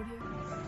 audio.